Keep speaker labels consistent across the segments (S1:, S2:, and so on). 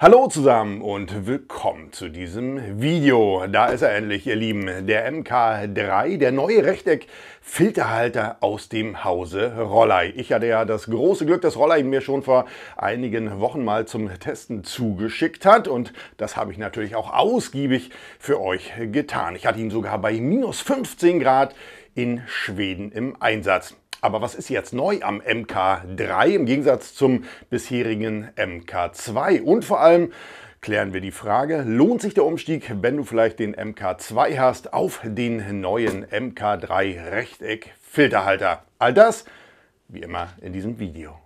S1: Hallo zusammen und willkommen zu diesem Video. Da ist er endlich, ihr Lieben, der MK3, der neue Rechteck-Filterhalter aus dem Hause Rollei. Ich hatte ja das große Glück, dass Rollei mir schon vor einigen Wochen mal zum Testen zugeschickt hat und das habe ich natürlich auch ausgiebig für euch getan. Ich hatte ihn sogar bei minus 15 Grad in Schweden im Einsatz. Aber was ist jetzt neu am MK3 im Gegensatz zum bisherigen MK2? Und vor allem klären wir die Frage, lohnt sich der Umstieg, wenn du vielleicht den MK2 hast, auf den neuen MK3 Rechteck Filterhalter? All das wie immer in diesem Video.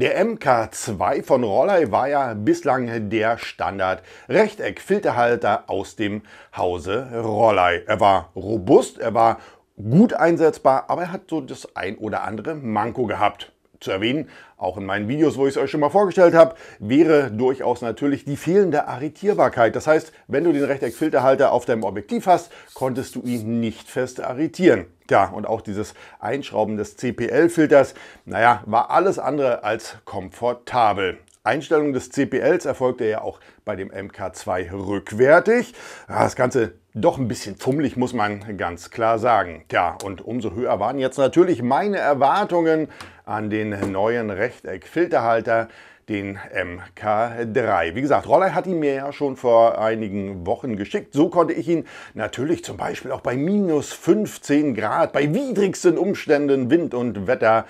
S1: Der MK2 von Rollei war ja bislang der Standard Rechteck-Filterhalter aus dem Hause Rollei. Er war robust, er war gut einsetzbar, aber er hat so das ein oder andere Manko gehabt zu erwähnen, auch in meinen Videos, wo ich es euch schon mal vorgestellt habe, wäre durchaus natürlich die fehlende Arretierbarkeit. Das heißt, wenn du den Rechteckfilterhalter auf deinem Objektiv hast, konntest du ihn nicht fest arretieren. Tja, und auch dieses Einschrauben des CPL-Filters, naja, war alles andere als komfortabel. Einstellung des CPLs erfolgte ja auch bei dem MK2 rückwärtig. Das Ganze doch ein bisschen fummelig, muss man ganz klar sagen. Tja, und umso höher waren jetzt natürlich meine Erwartungen an den neuen Rechteckfilterhalter, den MK3. Wie gesagt, Roller hat ihn mir ja schon vor einigen Wochen geschickt. So konnte ich ihn natürlich zum Beispiel auch bei minus 15 Grad, bei widrigsten Umständen, Wind und Wetter,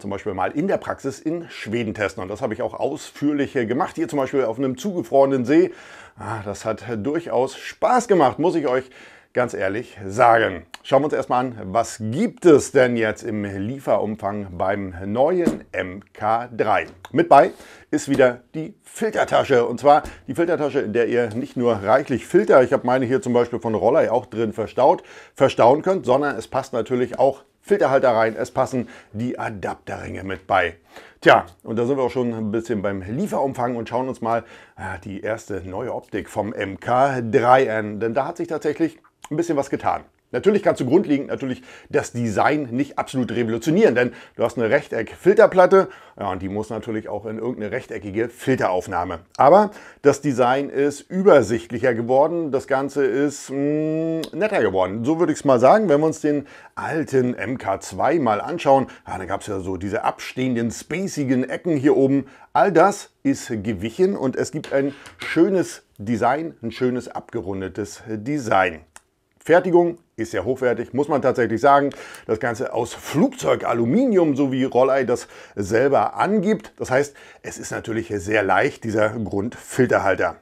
S1: zum Beispiel mal in der Praxis in Schweden testen. Und das habe ich auch ausführlich gemacht. Hier zum Beispiel auf einem zugefrorenen See. Ah, das hat durchaus Spaß gemacht, muss ich euch ganz ehrlich sagen. Schauen wir uns erstmal an, was gibt es denn jetzt im Lieferumfang beim neuen MK3? Mit bei ist wieder die Filtertasche. Und zwar die Filtertasche, in der ihr nicht nur reichlich Filter, ich habe meine hier zum Beispiel von Rollei auch drin verstaut, verstauen könnt, sondern es passt natürlich auch Filterhalter rein, es passen die Adapterringe mit bei. Tja, und da sind wir auch schon ein bisschen beim Lieferumfang und schauen uns mal äh, die erste neue Optik vom MK3 an. Denn da hat sich tatsächlich ein bisschen was getan. Natürlich kannst du grundlegend natürlich das Design nicht absolut revolutionieren, denn du hast eine Rechteck-Filterplatte ja, und die muss natürlich auch in irgendeine rechteckige Filteraufnahme. Aber das Design ist übersichtlicher geworden, das Ganze ist mh, mm, netter geworden. So würde ich es mal sagen, wenn wir uns den alten MK2 mal anschauen, ja, da gab es ja so diese abstehenden, spacigen Ecken hier oben. All das ist gewichen und es gibt ein schönes Design, ein schönes abgerundetes Design. Fertigung ist sehr hochwertig, muss man tatsächlich sagen. Das Ganze aus Flugzeugaluminium, so wie Rollei das selber angibt. Das heißt, es ist natürlich sehr leicht, dieser Grundfilterhalter.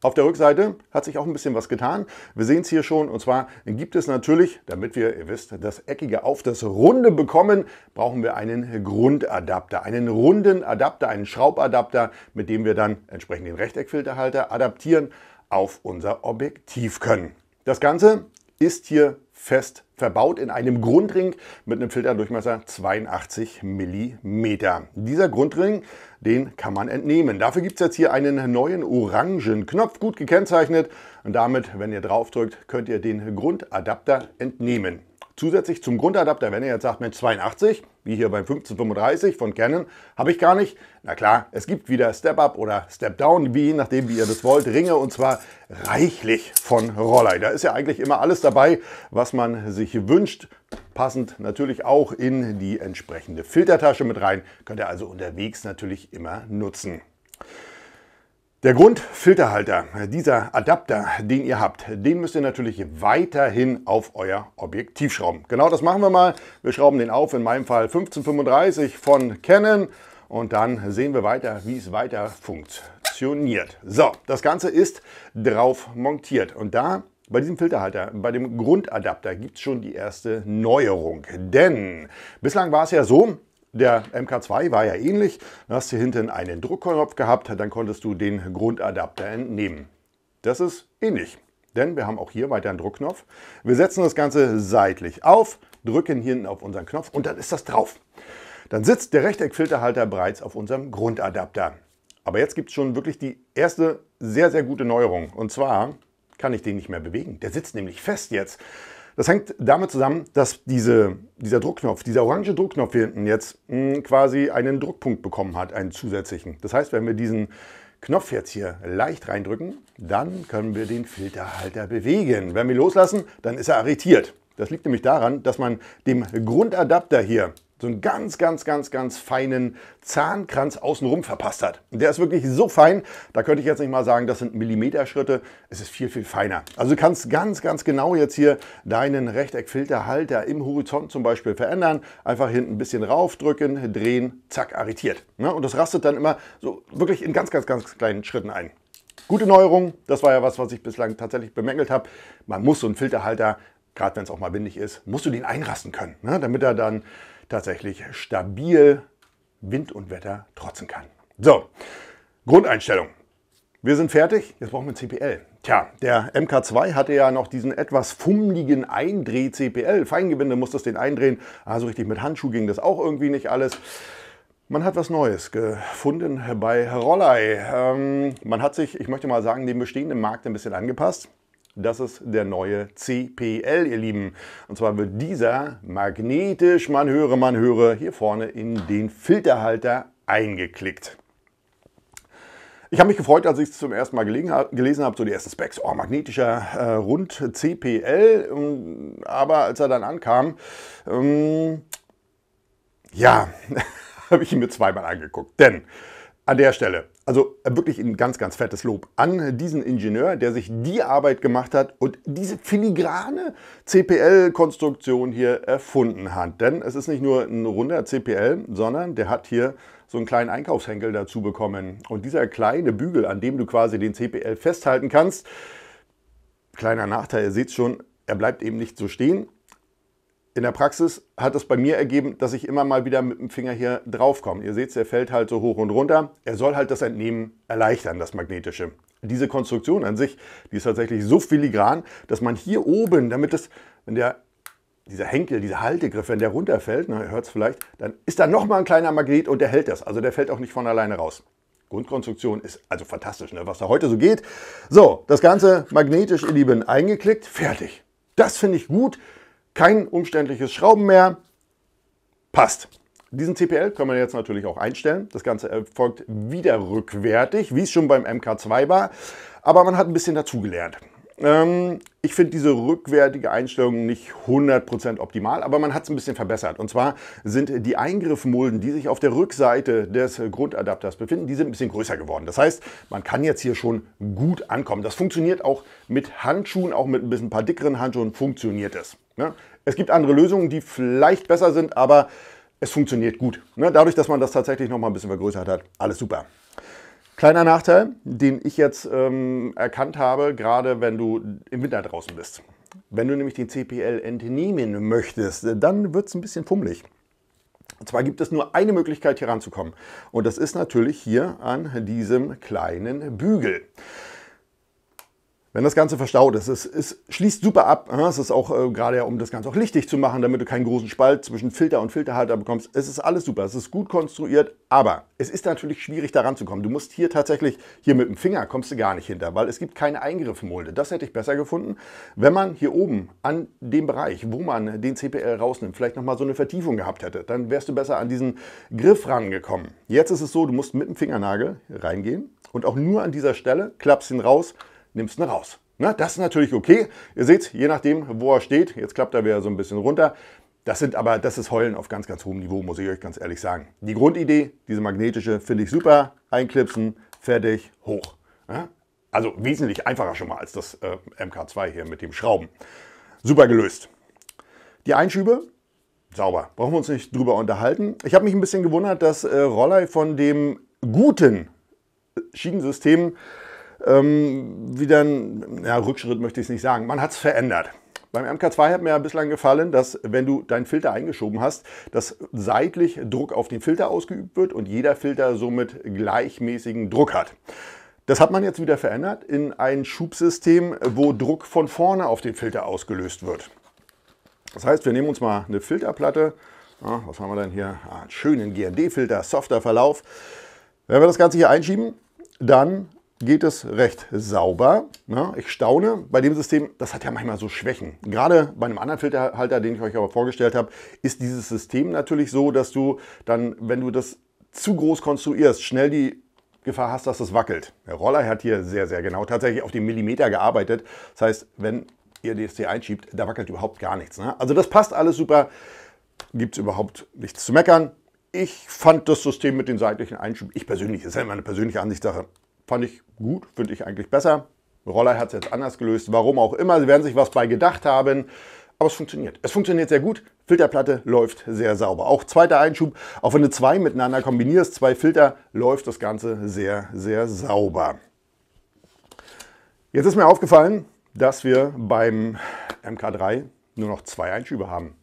S1: Auf der Rückseite hat sich auch ein bisschen was getan. Wir sehen es hier schon und zwar gibt es natürlich, damit wir, ihr wisst, das Eckige auf das Runde bekommen, brauchen wir einen Grundadapter, einen runden Adapter, einen Schraubadapter, mit dem wir dann entsprechend den Rechteckfilterhalter adaptieren auf unser Objektiv können. Das Ganze ist hier fest verbaut in einem Grundring mit einem Filterdurchmesser 82 mm. Dieser Grundring, den kann man entnehmen. Dafür gibt es jetzt hier einen neuen orangen Knopf, gut gekennzeichnet. Und damit, wenn ihr drauf drückt, könnt ihr den Grundadapter entnehmen. Zusätzlich zum Grundadapter, wenn ihr jetzt sagt, mit 82, wie hier beim 1535 von Canon, habe ich gar nicht. Na klar, es gibt wieder Step Up oder Step Down, wie nachdem, wie ihr das wollt, Ringe und zwar reichlich von Rollei. Da ist ja eigentlich immer alles dabei, was man sich wünscht. Passend natürlich auch in die entsprechende Filtertasche mit rein. Könnt ihr also unterwegs natürlich immer nutzen. Der Grundfilterhalter, dieser Adapter, den ihr habt, den müsst ihr natürlich weiterhin auf euer Objektiv schrauben. Genau das machen wir mal. Wir schrauben den auf, in meinem Fall 1535 von Canon und dann sehen wir weiter, wie es weiter funktioniert. So, das Ganze ist drauf montiert und da bei diesem Filterhalter, bei dem Grundadapter gibt es schon die erste Neuerung. Denn bislang war es ja so, der MK2 war ja ähnlich. Du hast hier hinten einen Druckknopf gehabt, dann konntest du den Grundadapter entnehmen. Das ist ähnlich, denn wir haben auch hier weiter einen Druckknopf. Wir setzen das Ganze seitlich auf, drücken hier hinten auf unseren Knopf und dann ist das drauf. dann sitzt der Rechteckfilterhalter bereits auf unserem Grundadapter. Aber jetzt gibt es schon wirklich die erste sehr, sehr gute Neuerung. Und zwar kann ich den nicht mehr bewegen. Der sitzt nämlich fest jetzt. Das hängt damit zusammen, dass diese, dieser Druckknopf, dieser orange Druckknopf hier hinten jetzt mh, hm, quasi einen Druckpunkt bekommen hat, einen zusätzlichen. Das heißt, wenn wir diesen Knopf jetzt hier leicht reindrücken, dann können wir den Filterhalter bewegen. Wenn wir loslassen, dann ist er arretiert. Das liegt nämlich daran, dass man dem Grundadapter hier so einen ganz, ganz, ganz, ganz feinen Zahnkranz außenrum verpasst hat. Der ist wirklich so fein, da könnte ich jetzt nicht mal sagen, das sind Millimeterschritte, es ist viel, viel feiner. Also du kannst ganz, ganz genau jetzt hier deinen Rechteckfilterhalter im Horizont zum Beispiel verändern. Einfach hinten ein bisschen raufdrücken, drehen, zack, arretiert. Ne? Und das rastet dann immer so wirklich in ganz, ganz, ganz kleinen Schritten ein. Gute Neuerung, das war ja was, was ich bislang tatsächlich bemängelt habe. Man muss so einen Filterhalter, gerade wenn es auch mal windig ist, musst du den einrasten können, ne? damit er dann tatsächlich stabil Wind und Wetter trotzen kann. So, Grundeinstellung. Wir sind fertig, jetzt brauchen wir CPL. Tja, der MK2 hatte ja noch diesen etwas fummeligen Eindreh-CPL. Feingewinde musste das den eindrehen. Also richtig mit Handschuh ging das auch irgendwie nicht alles. Man hat was Neues gefunden bei Rollei. Ähm, man hat sich, ich möchte mal sagen, dem bestehenden Markt ein bisschen angepasst. Das ist der neue CPL, ihr Lieben. Und zwar wird dieser magnetisch, man höre, man höre, hier vorne in den Filterhalter eingeklickt. Ich habe mich gefreut, als ich es zum ersten Mal gelesen habe, so die ersten Specs, oh, magnetischer äh, Rund CPL. Ähm, aber als er dann ankam, ähm, ja, habe ich ihn mir zweimal angeguckt. Denn an der Stelle, also wirklich ein ganz, ganz fettes Lob an diesen Ingenieur, der sich die Arbeit gemacht hat und diese filigrane CPL-Konstruktion hier erfunden hat. Denn es ist nicht nur ein runder CPL, sondern der hat hier so einen kleinen Einkaufshenkel dazu bekommen. Und dieser kleine Bügel, an dem du quasi den CPL festhalten kannst, kleiner Nachteil, ihr seht schon, er bleibt eben nicht so stehen, in der Praxis hat es bei mir ergeben, dass ich immer mal wieder mit dem Finger hier drauf komme. Ihr seht, er fällt halt so hoch und runter. Er soll halt das Entnehmen erleichtern, das magnetische. Diese Konstruktion an sich, die ist tatsächlich so filigran, dass man hier oben, damit es, wenn der dieser Henkel, dieser Haltegriff, wenn der runterfällt, na, ihr hört es vielleicht, dann ist da nochmal ein kleiner Magnet und der hält das. Also der fällt auch nicht von alleine raus. Grundkonstruktion ist also fantastisch, ne, was da heute so geht. So, das Ganze magnetisch, ihr Lieben, eingeklickt, fertig. Das finde ich gut. Kein umständliches Schrauben mehr. Passt. Diesen CPL können wir jetzt natürlich auch einstellen. Das Ganze erfolgt wieder rückwärtig, wie es schon beim MK2 war. Aber man hat ein bisschen dazugelernt. Ähm, ich finde diese rückwärtige Einstellung nicht 100% optimal, aber man hat es ein bisschen verbessert. Und zwar sind die Eingriffmulden, die sich auf der Rückseite des Grundadapters befinden, die sind ein bisschen größer geworden. Das heißt, man kann jetzt hier schon gut ankommen. Das funktioniert auch mit Handschuhen, auch mit ein bisschen ein paar dickeren Handschuhen funktioniert es. Ne? Es gibt andere Lösungen, die vielleicht besser sind, aber es funktioniert gut. Ne? Dadurch, dass man das tatsächlich noch mal ein bisschen vergrößert hat, alles super. Kleiner Nachteil, den ich jetzt ähm, erkannt habe, gerade wenn du im Winter draußen bist. Wenn du nämlich den CPL entnehmen möchtest, dann wird es ein bisschen fummelig. Und zwar gibt es nur eine Möglichkeit hier ranzukommen. Und das ist natürlich hier an diesem kleinen Bügel. Wenn das Ganze verstaut ist, es, es schließt super ab. Es ist auch äh, gerade ja, um das Ganze auch lichtig zu machen, damit du keinen großen Spalt zwischen Filter und Filterhalter bekommst. Es ist alles super, es ist gut konstruiert, aber es ist natürlich schwierig da ranzukommen. Du musst hier tatsächlich, hier mit dem Finger kommst du gar nicht hinter, weil es gibt keine Eingriffmulde. Das hätte ich besser gefunden, wenn man hier oben an dem Bereich, wo man den CPL rausnimmt, vielleicht nochmal so eine Vertiefung gehabt hätte. Dann wärst du besser an diesen Griff rangekommen. Jetzt ist es so, du musst mit dem Fingernagel reingehen und auch nur an dieser Stelle klappst ihn raus nimmst ihn raus. Na, das ist natürlich okay. Ihr seht, je nachdem, wo er steht, jetzt klappt er wieder so ein bisschen runter. Das sind aber, das ist Heulen auf ganz, ganz hohem Niveau, muss ich euch ganz ehrlich sagen. Die Grundidee, diese magnetische, finde ich super. Einklipsen, fertig, hoch. Ja? Also wesentlich einfacher schon mal als das äh, MK2 hier mit dem Schrauben. Super gelöst. Die Einschübe, sauber. Brauchen wir uns nicht drüber unterhalten. Ich habe mich ein bisschen gewundert, dass äh, Rollei von dem guten Schienensystem ähm, wieder ein ja, Rückschritt möchte ich es nicht sagen. Man hat es verändert. Beim MK2 hat mir ja bislang gefallen, dass wenn du deinen Filter eingeschoben hast, dass seitlich Druck auf den Filter ausgeübt wird und jeder Filter somit gleichmäßigen Druck hat. Das hat man jetzt wieder verändert in ein Schubsystem, wo Druck von vorne auf den Filter ausgelöst wird. Das heißt, wir nehmen uns mal eine Filterplatte, was haben wir denn hier? Ah, einen schönen GND-Filter, softer Verlauf. Wenn wir das Ganze hier einschieben, dann geht es recht sauber. Ja, ich staune bei dem System, das hat ja manchmal so Schwächen. Gerade bei einem anderen Filterhalter, den ich euch aber vorgestellt habe, ist dieses System natürlich so, dass du dann, wenn du das zu groß konstruierst, schnell die Gefahr hast, dass es wackelt. Der Roller hat hier sehr, sehr genau tatsächlich auf den Millimeter gearbeitet. Das heißt, wenn ihr DSC einschiebt, da wackelt überhaupt gar nichts. Ne? Also das passt alles super. Gibt es überhaupt nichts zu meckern. Ich fand das System mit den seitlichen Einschüben, ich persönlich, ist ja immer eine persönliche Ansichtssache, fand ich gut, finde ich eigentlich besser. Roller hat es jetzt anders gelöst, warum auch immer. Sie werden sich was bei gedacht haben, aber es funktioniert. Es funktioniert sehr gut. Filterplatte läuft sehr sauber. Auch zweiter Einschub, auch wenn du zwei miteinander kombinierst, zwei Filter, läuft das Ganze sehr, sehr sauber. Jetzt ist mir aufgefallen, dass wir beim MK3 nur noch zwei Einschübe haben.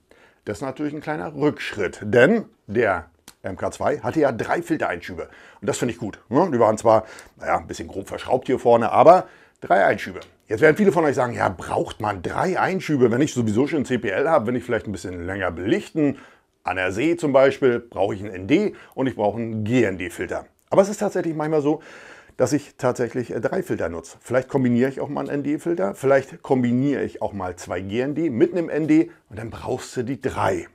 S1: Das ist natürlich ein kleiner Rückschritt, denn der MK2 hatte ja drei Filtereinschübe. Und das finde ich gut. Ne? Die waren zwar naja, ein bisschen grob verschraubt hier vorne, aber drei Einschübe. Jetzt werden viele von euch sagen, ja, braucht man drei Einschübe, wenn ich sowieso schon CPL habe, wenn ich vielleicht ein bisschen länger belichten, an der See zum Beispiel, brauche ich einen ND und ich brauche einen GND-Filter. Aber es ist tatsächlich manchmal so, dass ich tatsächlich äh, drei Filter nutze. Vielleicht kombiniere ich auch mal einen ND-Filter, vielleicht kombiniere ich auch mal zwei GND mit einem ND und dann brauchst du die drei.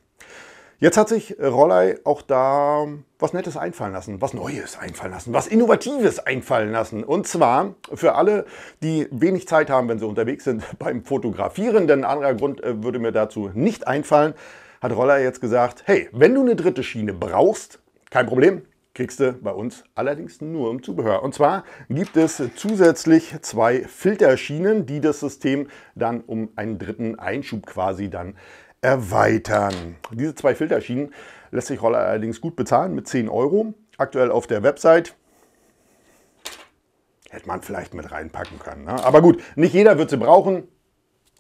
S1: Jetzt hat sich Rollei auch da was Nettes einfallen lassen, was Neues einfallen lassen, was Innovatives einfallen lassen. Und zwar für alle, die wenig Zeit haben, wenn sie unterwegs sind beim Fotografieren, denn ein anderer Grund äh, würde mir dazu nicht einfallen, hat Rollei jetzt gesagt, hey, wenn du eine dritte Schiene brauchst, kein Problem, kriegst du bei uns allerdings nur im Zubehör. Und zwar gibt es zusätzlich zwei Filterschienen, die das System dann um einen dritten Einschub quasi dann erweitern. Diese zwei Filterschienen lässt sich Roller allerdings gut bezahlen mit 10 Euro. Aktuell auf der Website. Hätte man vielleicht mit reinpacken können. Ne? Aber gut, nicht jeder wird sie brauchen.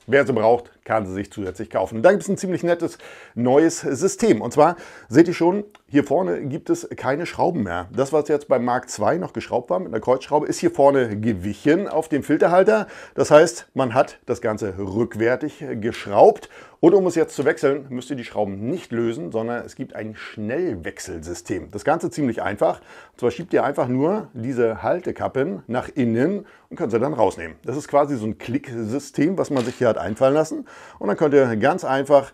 S1: Wer sie braucht, kann sie sich zusätzlich kaufen. da gibt es ein ziemlich nettes neues System. Und zwar seht ihr schon, hier vorne gibt es keine Schrauben mehr. Das, was jetzt beim Mark II noch geschraubt war mit einer Kreuzschraube, ist hier vorne gewichen auf dem Filterhalter. Das heißt, man hat das Ganze rückwärtig geschraubt und um es jetzt zu wechseln, müsst ihr die Schrauben nicht lösen, sondern es gibt ein Schnellwechselsystem. Das Ganze ziemlich einfach. Und zwar schiebt ihr einfach nur diese Haltekappen nach innen und könnt sie dann rausnehmen. Das ist quasi so ein Klicksystem, was man sich hier hat einfallen lassen. Und dann könnt ihr ganz einfach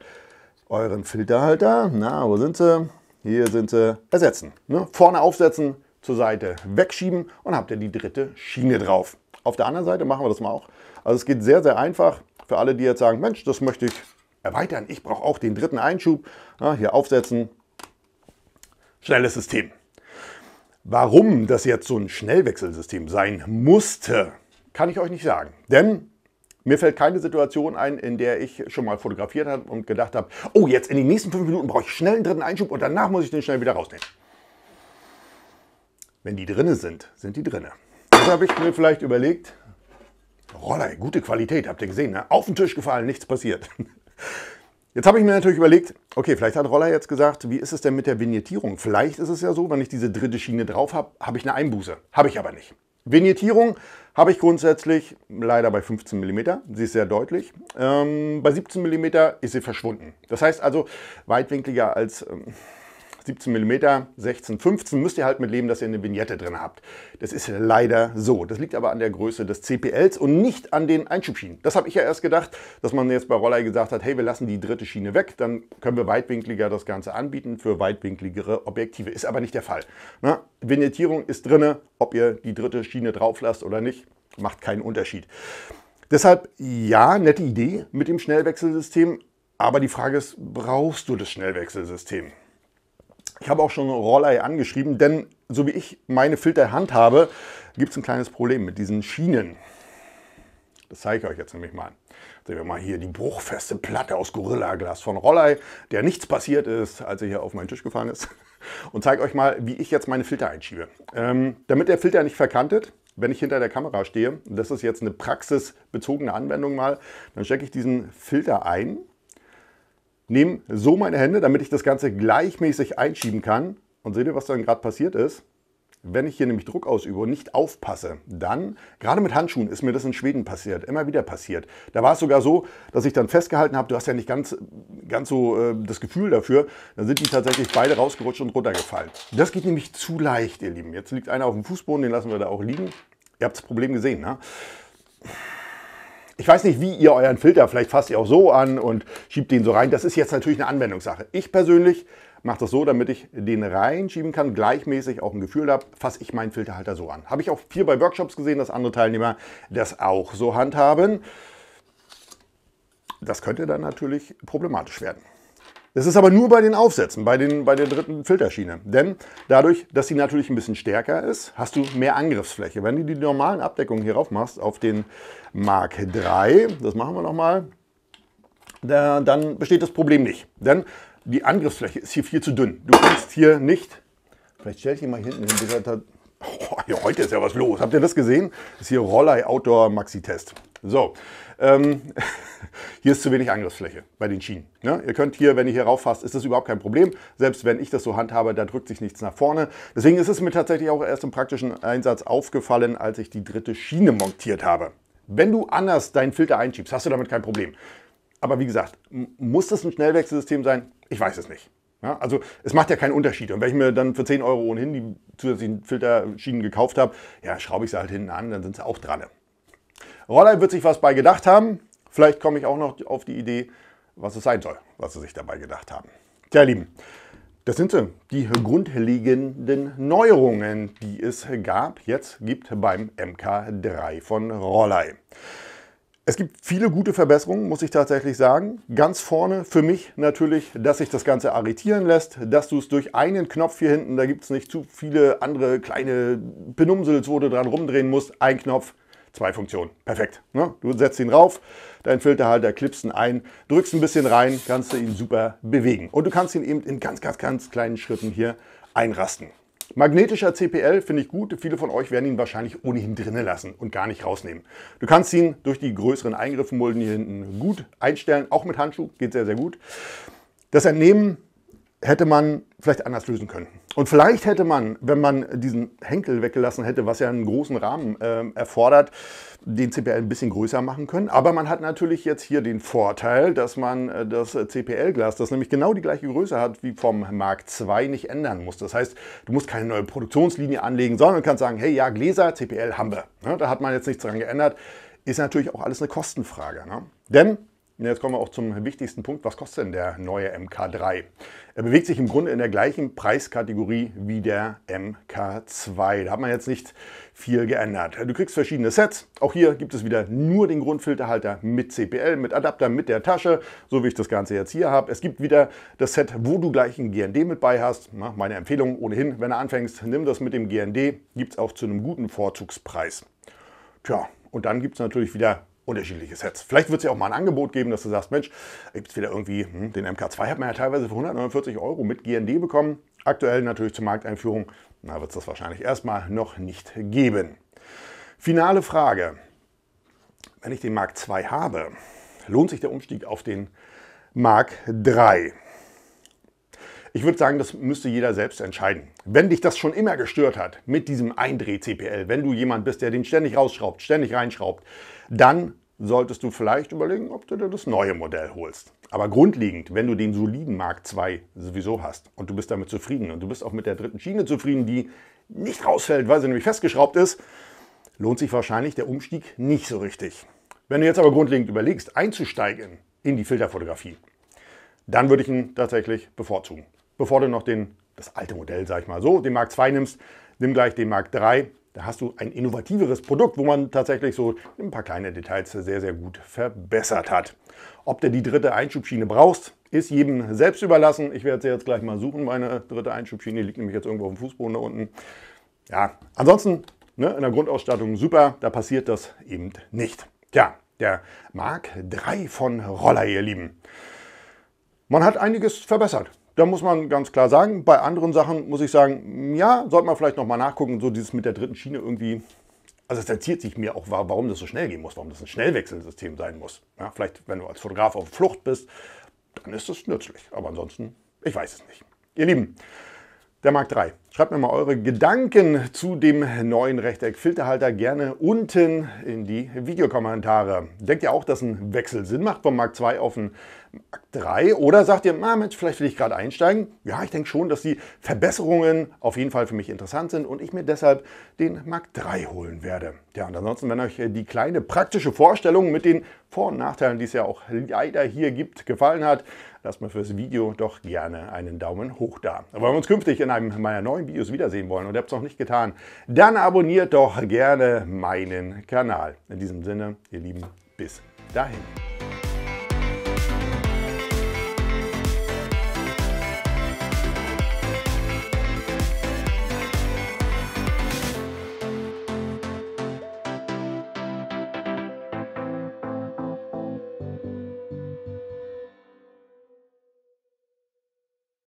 S1: euren Filterhalter, na, wo sind sie? Hier sind sie, ersetzen. Ne? Vorne aufsetzen, zur Seite wegschieben und habt ihr die dritte Schiene drauf. Auf der anderen Seite machen wir das mal auch. Also es geht sehr, sehr einfach für alle, die jetzt sagen, Mensch, das möchte ich erweitern. Ich brauche auch den dritten Einschub. Ja, hier aufsetzen. Schnelles System. Warum das jetzt so ein Schnellwechselsystem sein musste, kann ich euch nicht sagen. Denn mir fällt keine Situation ein, in der ich schon mal fotografiert habe und gedacht habe, oh, jetzt in den nächsten fünf Minuten brauche ich schnell einen dritten Einschub und danach muss ich den schnell wieder rausnehmen. Wenn die drinne sind, sind die drinne. Das habe ich mir vielleicht überlegt, Roller, gute Qualität, habt ihr gesehen, ne? auf den Tisch gefallen, nichts passiert. Jetzt habe ich mir natürlich überlegt, okay, vielleicht hat Roller jetzt gesagt, wie ist es denn mit der Vignettierung? Vielleicht ist es ja so, wenn ich diese dritte Schiene drauf habe, habe ich eine Einbuße. Habe ich aber nicht. Vignettierung habe ich grundsätzlich leider bei 15 mm, sie ist sehr deutlich. Ähm, bei 17 mm ist sie verschwunden. Das heißt also weitwinkliger als... Ähm, 17 mm, 16, 15 müsst ihr halt mit leben, dass ihr eine Vignette drin habt. Das ist leider so. Das liegt aber an der Größe des CPLs und nicht an den Einschubschienen. Das habe ich ja erst gedacht, dass man jetzt bei Rollei gesagt hat, hey, wir lassen die dritte Schiene weg, dann können wir weitwinkliger das Ganze anbieten für weitwinkligere Objektive. Ist aber nicht der Fall. Na, Vignettierung ist drin, ob ihr die dritte Schiene drauf lasst oder nicht, macht keinen Unterschied. Deshalb ja, nette Idee mit dem Schnellwechselsystem, aber die Frage ist, brauchst du das Schnellwechselsystem? Ich habe auch schon Rollei angeschrieben, denn so wie ich meine Filter handhabe, gibt es ein kleines Problem mit diesen Schienen. Das zeige ich euch jetzt nämlich mal. Sehen wir mal hier die bruchfeste Platte aus Gorilla-Glas von Rollei, der nichts passiert ist, als er hier auf meinen Tisch gefallen ist. Und zeige euch mal, wie ich jetzt meine Filter einschiebe. Ähm, damit der Filter nicht verkantet, wenn ich hinter der Kamera stehe, das ist jetzt eine praxisbezogene Anwendung mal, dann stecke ich diesen Filter ein nehme so meine Hände, damit ich das Ganze gleichmäßig einschieben kann. Und seht ihr, was dann gerade passiert ist? Wenn ich hier nämlich Druck ausübe und nicht aufpasse, dann, gerade mit Handschuhen ist mir das in Schweden passiert, immer wieder passiert. Da war es sogar so, dass ich dann festgehalten habe, du hast ja nicht ganz, ganz so äh, das Gefühl dafür, dann sind die tatsächlich beide rausgerutscht und runtergefallen. Das geht nämlich zu leicht, ihr Lieben. Jetzt liegt einer auf dem Fußboden, den lassen wir da auch liegen. Ihr habt das Problem gesehen, ne? Ich weiß nicht, wie ihr euren Filter, vielleicht fasst ihr auch so an und schiebt den so rein. Das ist jetzt natürlich eine Anwendungssache. Ich persönlich mache das so, damit ich den reinschieben kann, gleichmäßig auch ein Gefühl habe, fasse ich meinen Filterhalter so an. Habe ich auch viel bei Workshops gesehen, dass andere Teilnehmer das auch so handhaben. Das könnte dann natürlich problematisch werden. Das ist aber nur bei den Aufsätzen, bei, den, bei der dritten Filterschiene. Denn dadurch, dass sie natürlich ein bisschen stärker ist, hast du mehr Angriffsfläche. Wenn du die normalen Abdeckungen hier rauf machst auf den Mark III, das machen wir nochmal, dann besteht das Problem nicht. Denn die Angriffsfläche ist hier viel zu dünn. Du kannst hier nicht, vielleicht stelle ich ihn mal hinten hin, oh, heute ist ja was los. Habt ihr das gesehen? Das ist hier Rollei Outdoor Maxi Test. So, ähm, hier ist zu wenig Angriffsfläche bei den Schienen. Ne? Ihr könnt hier, wenn ihr hier rauffasst, ist das überhaupt kein Problem. Selbst wenn ich das so handhabe, da drückt sich nichts nach vorne. Deswegen ist es mir tatsächlich auch erst im praktischen Einsatz aufgefallen, als ich die dritte Schiene montiert habe. Wenn du anders deinen Filter einschiebst, hast du damit kein Problem. Aber wie gesagt, muss das ein Schnellwechselsystem sein? Ich weiß es nicht. Ja, also es macht ja keinen Unterschied. Und wenn ich mir dann für 10 Euro ohnehin die zusätzlichen Filterschienen gekauft habe, ja, schraube ich sie halt hinten an, dann sind sie auch dran. Roller wird sich was bei gedacht haben. Vielleicht komme ich auch noch auf die Idee, was es sein soll, was sie sich dabei gedacht haben. Tja, Lieben, das sind die grundlegenden Neuerungen, die es gab, jetzt gibt beim MK3 von Rollei. Es gibt viele gute Verbesserungen, muss ich tatsächlich sagen. Ganz vorne für mich natürlich, dass sich das Ganze arretieren lässt, dass du es durch einen Knopf hier hinten, da gibt es nicht zu viele andere kleine Penumsels, wo du dran rumdrehen musst. Ein Knopf, zwei Funktionen. Perfekt. Ne? Du setzt ihn rauf, dein Filterhalter klippst ihn ein, drückst ein bisschen rein, kannst du ihn super bewegen. Und du kannst ihn eben in ganz, ganz, ganz kleinen Schritten hier einrasten. Magnetischer CPL finde ich gut. Viele von euch werden ihn wahrscheinlich ohnehin drinnen lassen und gar nicht rausnehmen. Du kannst ihn durch die größeren Eingriffenmulden hier hinten gut einstellen. Auch mit Handschuh geht sehr, sehr gut. Das Entnehmen hätte man vielleicht anders lösen können. Und vielleicht hätte man, wenn man diesen Henkel weggelassen hätte, was ja einen großen Rahmen äh, erfordert, den CPL ein bisschen größer machen können. Aber man hat natürlich jetzt hier den Vorteil, dass man äh, das CPL-Glas, das nämlich genau die gleiche Größe hat wie vom Mark II, nicht ändern muss. Das heißt, du musst keine neue Produktionslinie anlegen, sondern kannst sagen, hey, ja, Gläser, CPL haben wir. Ja, da hat man jetzt nichts dran geändert. Ist natürlich auch alles eine Kostenfrage. Ne? Denn Jetzt kommen wir auch zum wichtigsten Punkt. Was kostet denn der neue MK3? Er bewegt sich im Grunde in der gleichen Preiskategorie wie der MK2. Da hat man jetzt nicht viel geändert. Du kriegst verschiedene Sets. Auch hier gibt es wieder nur den Grundfilterhalter mit CPL, mit Adapter, mit der Tasche, so wie ich das Ganze jetzt hier habe. Es gibt wieder das Set, wo du gleich ein GND mit bei hast. Meine Empfehlung ohnehin, wenn du anfängst, nimm das mit dem GND. Gibt es auch zu einem guten Vorzugspreis. Tja, und dann gibt es natürlich wieder unterschiedliche Sets. Vielleicht wird es ja auch mal ein Angebot geben, dass du sagst, Mensch, gibt es wieder irgendwie, hm, den MK2 hat man ja teilweise für 149 Euro mit GND bekommen. Aktuell natürlich zur Markteinführung, da wird es das wahrscheinlich erstmal noch nicht geben. Finale Frage. Wenn ich den Mark II habe, lohnt sich der Umstieg auf den Mark III? Ich würde sagen, das müsste jeder selbst entscheiden. Wenn dich das schon immer gestört hat mit diesem Eindreh-CPL, wenn du jemand bist, der den ständig rausschraubt, ständig reinschraubt, dann solltest du vielleicht überlegen, ob du dir das neue Modell holst. Aber grundlegend, wenn du den soliden Mark II sowieso hast und du bist damit zufrieden und du bist auch mit der dritten Schiene zufrieden, die nicht rausfällt, weil sie nämlich festgeschraubt ist, lohnt sich wahrscheinlich der Umstieg nicht so richtig. Wenn du jetzt aber grundlegend überlegst, einzusteigen in die Filterfotografie, dann würde ich ihn tatsächlich bevorzugen. Bevor du noch den, das alte Modell, sag ich mal so, den Mark II nimmst, nimm gleich den Mark III da hast du ein innovativeres Produkt, wo man tatsächlich so ein paar kleine Details sehr, sehr gut verbessert hat. Ob du die dritte Einschubschiene brauchst, ist jedem selbst überlassen. Ich werde sie jetzt gleich mal suchen. Meine dritte Einschubschiene liegt nämlich jetzt irgendwo auf dem Fußboden da unten. Ja, ansonsten ne, in der Grundausstattung super, da passiert das eben nicht. Tja, der Mark 3 von Roller, ihr Lieben. Man hat einiges verbessert. Da muss man ganz klar sagen, bei anderen Sachen muss ich sagen, ja, sollte man vielleicht nochmal nachgucken, so dieses mit der dritten Schiene irgendwie. Also es erzählt sich mir auch, warum das so schnell gehen muss, warum das ein Schnellwechselsystem sein muss. Ja, vielleicht, wenn du als Fotograf auf Flucht bist, dann ist das nützlich. Aber ansonsten, ich weiß es nicht. Ihr Lieben, Der Mark III. Schreibt mir mal eure Gedanken zu dem neuen Rechteck-Filterhalter gerne unten in die Videokommentare. Denkt ihr auch, dass ein Wechsel Sinn macht vom Mark II auf den Mark III? Oder sagt ihr, ah, Mensch, vielleicht will ich gerade einsteigen? Ja, ich denke schon, dass die Verbesserungen auf jeden Fall für mich interessant sind und ich mir deshalb den Mark III holen werde. Ja, und ansonsten, wenn euch die kleine praktische Vorstellung mit den Vor- und Nachteilen, die es ja auch leider hier gibt, gefallen hat, lasst mir fürs Video doch gerne einen Daumen hoch da. Wenn wir uns künftig in einem meiner neuen Videos wiedersehen wollen und ihr habt es noch nicht getan, dann abonniert doch gerne meinen Kanal. In diesem Sinne, ihr Lieben, bis dahin.